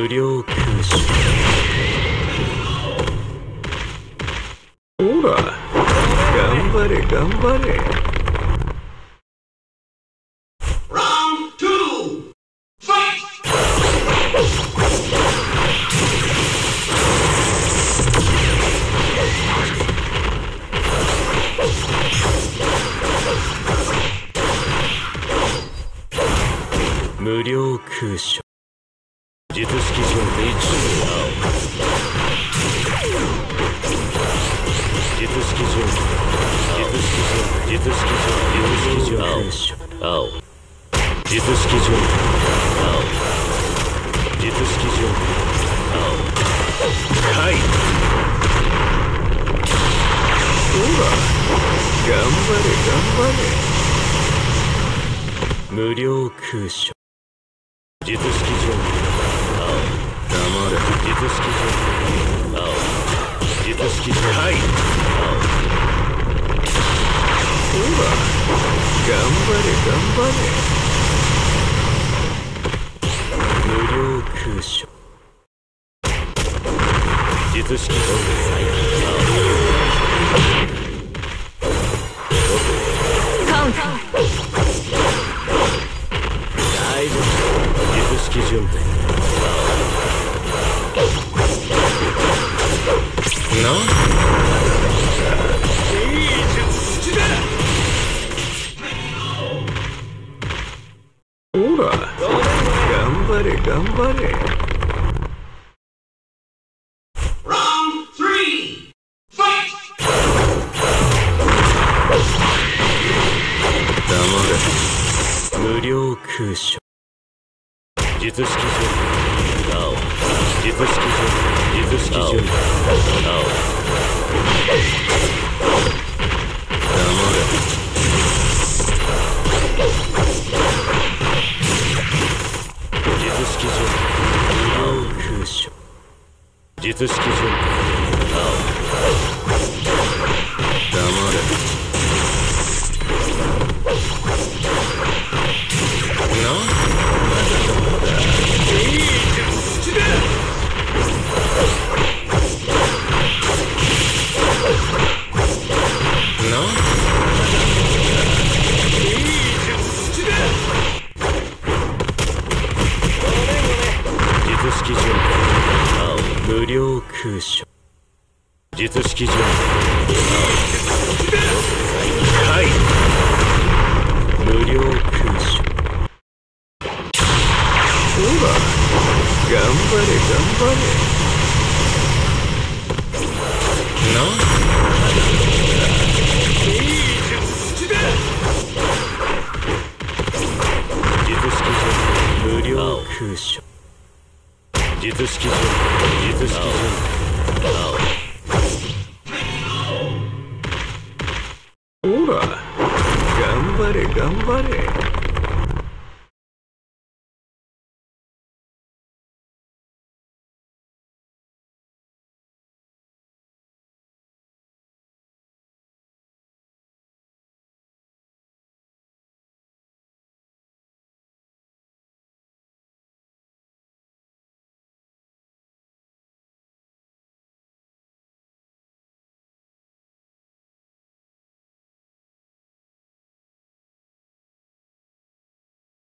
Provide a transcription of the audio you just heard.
無料ほら頑張れ頑張れ。空所術式上で一の青術式上術式上術式上術式上青青術式上青術式上青はいそうだ頑張れ頑張れ無料空所術式上れ術式上青術式はい青うだ頑張れ頑張れ無料空所術式術式準備。上空昇術式準青術式準術式準青青黙れ術式準上空昇術式準青上空所術式上はい無料空所そうだ頑張れ頑張れな。術式上無料空所術式上ほら頑張れ頑張れ